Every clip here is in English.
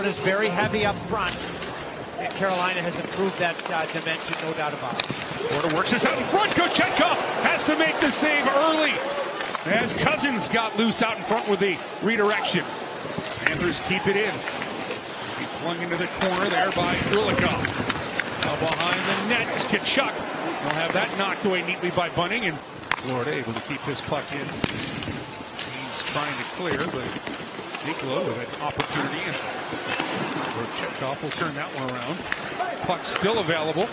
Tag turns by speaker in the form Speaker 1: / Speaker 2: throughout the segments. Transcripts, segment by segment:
Speaker 1: Florida's very heavy up front. And Carolina has improved that uh, dimension, no doubt about it.
Speaker 2: Florida works this out in front. Kochetkov has to make the save early. As Cousins got loose out in front with the redirection. Panthers keep it in. He flung into the corner there by Kulikov. Now behind the net, Tkachuk. He'll have that knocked away neatly by Bunting, and Florida able to keep this puck in. He's trying to clear, but Mikkola with an opportunity, and Chekhov will turn that one around. Puck still available.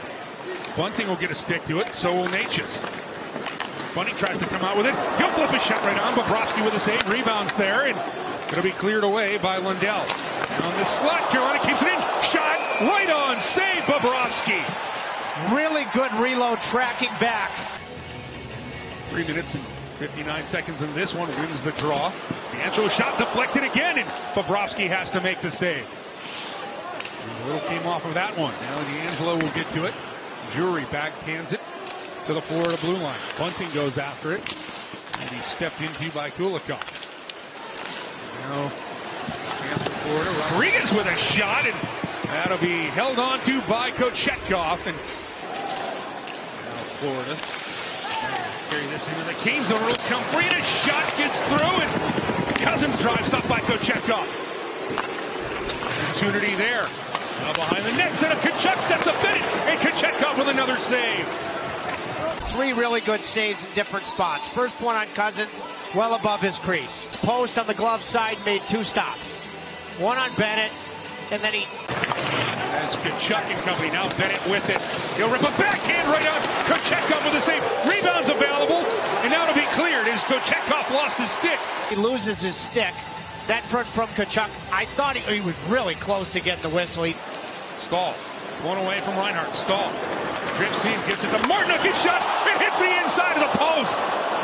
Speaker 2: Bunting will get a stick to it, so will Necas. Bunting tries to come out with it. He'll flip a shot right on. Bobrovsky with a save. Rebounds there, and it'll be cleared away by Lundell. On this slot, Carolina keeps it in. Shot right on. Save Bobrovsky.
Speaker 1: Really good reload tracking back.
Speaker 2: Three minutes and 59 seconds in this one. Wins the draw. DeAngelo shot deflected again, and Bobrovsky has to make the save. A little came off of that one. Now DeAngelo will get to it. Drury backhands it to the Florida blue line. Bunting goes after it. And he's stepped into by Kulikov. Now, chance for Florida. Rodrigues with a shot, and that'll be held on to by Kochetkov. And now Florida carry this into the Canes zone. It'll come free, and a shot gets through, and Cousins drives up by Kochetkov. Opportunity there. Now behind the net, set up Tkachuk sets a Bennett, and Kochetkov with another save.
Speaker 1: Three really good saves in different spots. First one on Cousins, well above his crease. Post on the glove side made two stops. One on Bennett, and then he...
Speaker 2: As Tkachuk and company, now Bennett with it. He'll rip a backhand right on Kochetkov with the save. Rebounds available, and now to be cleared as Kochetkov lost his stick.
Speaker 1: He loses his stick. That front from Tkachuk, I thought he, he, was really close to getting the whistle. He...
Speaker 2: Stall. One away from Reinhart. Stall. Drips in, gives it to Martinook. His shot. It hits the inside of the post.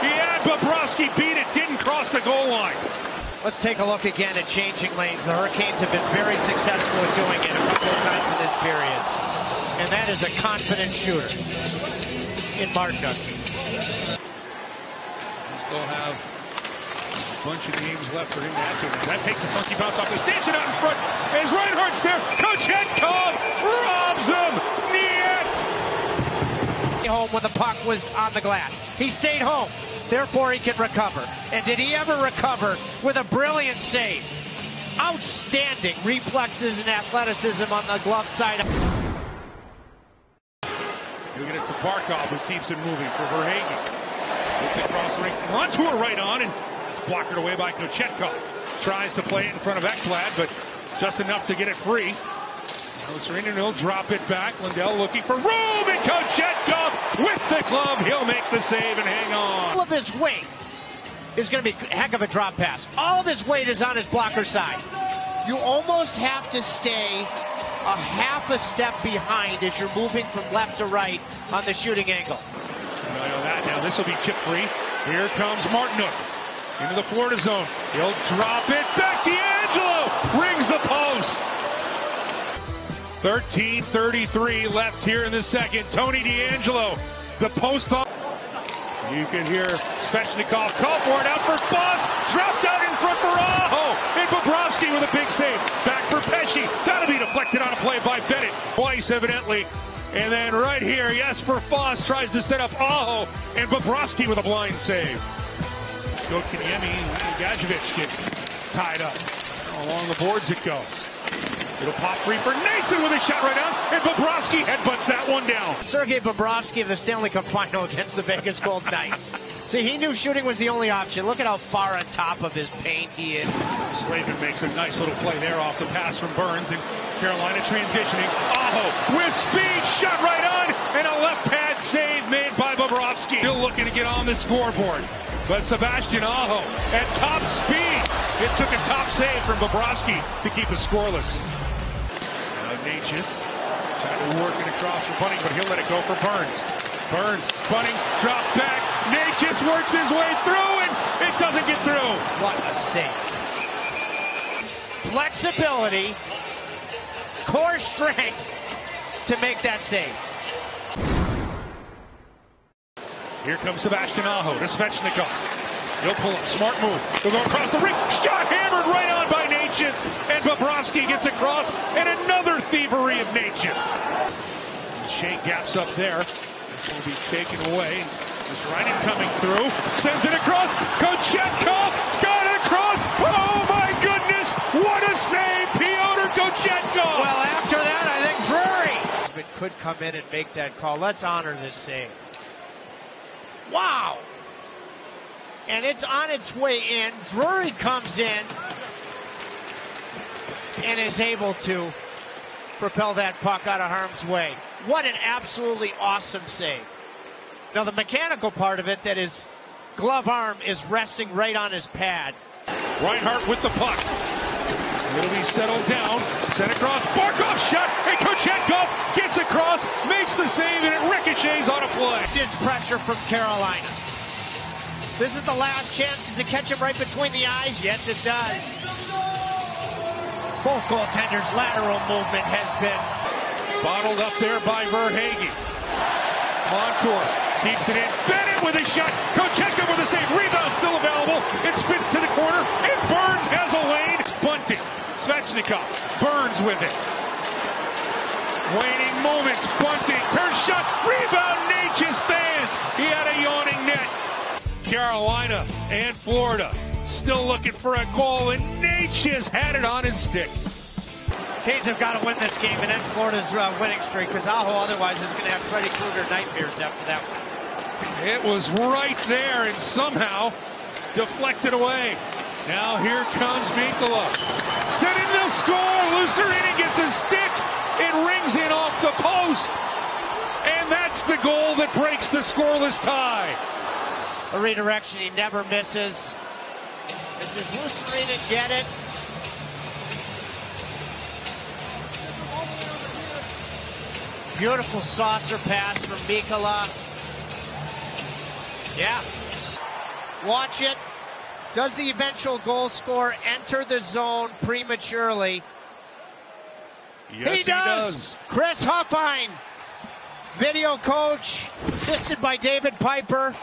Speaker 2: Yeah, Bobrovsky beat it. Didn't cross the goal line.
Speaker 1: Let's take a look again at changing lanes. The Hurricanes have been very successful at doing it a couple of times in this period. And that is a confident shooter in Martinook.
Speaker 2: We still have bunch of games left for him to add to. That takes a funky bounce off the stanchion out in front. As Reinhart's there, Coach Kochetkov robs him. Niet.
Speaker 1: Home when the puck was on the glass. He stayed home. Therefore, he can recover. And did he ever recover with a brilliant save? Outstanding reflexes and athleticism on the glove side.
Speaker 2: He'll get it to Barkov, who keeps it moving for Verhaeghe. Looks across the ring. Montour right on, and blockered away by Kochetkov. Tries to play it in front of Ekblad, but just enough to get it free. Now Serena will drop it back. Lundell looking for room, and Kochetkov with the glove. He'll make the save and hang on.
Speaker 1: All of his weight is going to be a heck of a drop pass. All of his weight is on his blocker side. You almost have to stay a half a step behind as you're moving from left to right on the shooting angle.
Speaker 2: I know that now. This will be chip free. Here comes Martinook into the Florida zone. He'll drop it back. DeAngelo rings the post. 13:33 left here in the second. Tony DeAngelo, the post off. You can hear Svechnikov call for it out for Fast. Dropped out in front for Aho. And Bobrovsky with a big save. Back for Pesce. That'll be deflected on a play by Bennett. Twice, evidently. And then right here, Jesper Fast tries to set up Aho. And Bobrovsky with a blind save. Kotkaniemi and Gadjovich get tied up. Along the boards it goes. It'll pop free for Noesen with a shot right on, and Bobrovsky headbutts that one down.
Speaker 1: Sergei Bobrovsky of the Stanley Cup final against the Vegas Gold Knights. See, he knew shooting was the only option. Look at how far on top of his paint he is.
Speaker 2: Slavin makes a nice little play there off the pass from Burns, and Carolina transitioning. Aho with speed, shot right on, and a left pad save made by Bobrovsky. Still looking to get on the scoreboard. But Sebastian Aho at top speed. It took a top save from Bobrovsky to keep it scoreless. Necas trying to across for Bunting, but he'll let it go for Burns. Burns, Bunting, drops back. Necas works his way through, and it doesn't get through.
Speaker 1: What a save. Flexibility, core strength to make that save.
Speaker 2: Here comes Sebastian Aho to Svechnikov. He'll pull up. Smart move. They'll go across the ring. Shot hammered right on by Necas. And Bobrovsky gets across. And another thievery of Necas. Skjei gaps up there. This will be taken away. This Ryan coming through. Sends it across. Kochetkov got it across. Oh my goodness. What a save. Pyotr Kochetkov.
Speaker 1: Well, after that, I think Drury could come in and make that call. Let's honor this save. Wow and it's on its way in. Drury comes in and is able to propel that puck out of harm's way. What an absolutely awesome save. Now the mechanical part of it that his glove arm is resting right on his pad.
Speaker 2: Reinhart with the puck. It'll be settled down. Sent across. Barkov shot. And Kochetkov makes the save, and it ricochets on a play.
Speaker 1: This pressure from Carolina. This is the last chance. Does it catch him right between the eyes? Yes, it does. Both goaltenders' lateral movement has been
Speaker 2: bottled up there by Verhaeghe. Montour keeps it in. Bennett with a shot. Kochetkov with a save. Rebound still available. It spins to the corner. And Burns has a lane. It's bunting. Svechnikov. Burns with it. Waning moments. Bunting. Turn shot. Rebound. Necas fans. He had a yawning net. Carolina and Florida still looking for a goal, and Necas had it on his stick.
Speaker 1: Canes have got to win this game and end Florida's uh, winning streak because Aho otherwise is going to have Freddy Krueger nightmares after that one.
Speaker 2: It was right there and somehow deflected away. Now here comes Mikkola. Setting the score. Luostarinen gets a stick. It rings in off the post. And that's the goal that breaks the scoreless tie
Speaker 1: a redirection he never misses. Does Luostarinen get it? Beautiful saucer pass from Mikkola. Yeah. Watch it. Does the eventual goal scorer enter the zone prematurely?
Speaker 2: Yes, he, does. he does.
Speaker 1: Chris Huffine, video coach, assisted by David Piper.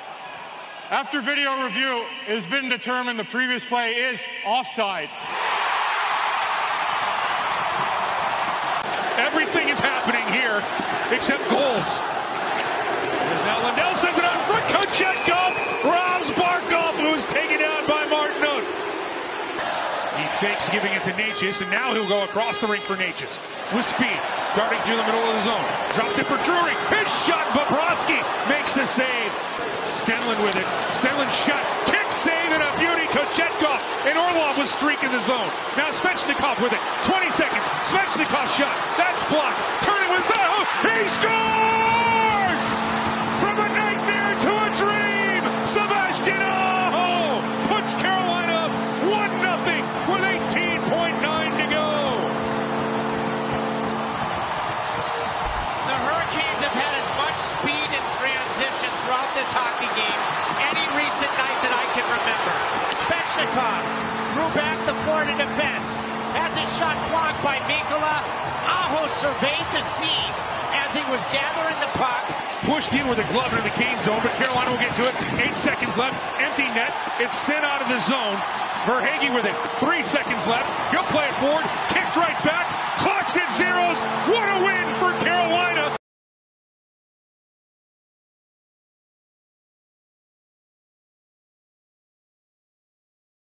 Speaker 3: After video review, it has been determined the previous play is offside.
Speaker 2: Everything is happening here except goals. There's now Lundell sends it out front. Kochetkov robs Barkov, who is taken out by Martin He fakes giving it to Necas, and now he'll go across the rink for Necas with speed, darting through the middle of the zone. Drops it for Drury. His shot. Bobrovsky makes the save. Stenlund with it. Stenlund shot. Kick save and a beauty. Kochetkov and Orlov was streaking the zone. Now Svechnikov with it. 20 seconds. Svechnikov shot. That's blocked. Turning with Zaho. He scores!
Speaker 1: Any recent night that I can remember. Svechnikov drew back the Florida defense. Has his shot blocked by Mikkola. Aho surveyed the scene as he was gathering the puck.
Speaker 2: Pushed in with a glove into the Canes zone, but Carolina will get to it. Eight seconds left. Empty net. It's sent out of the zone. Verhaeghe with it. Three seconds left. He'll play it forward. Kicked right back. Clocks at zeros. What a win for Carolina.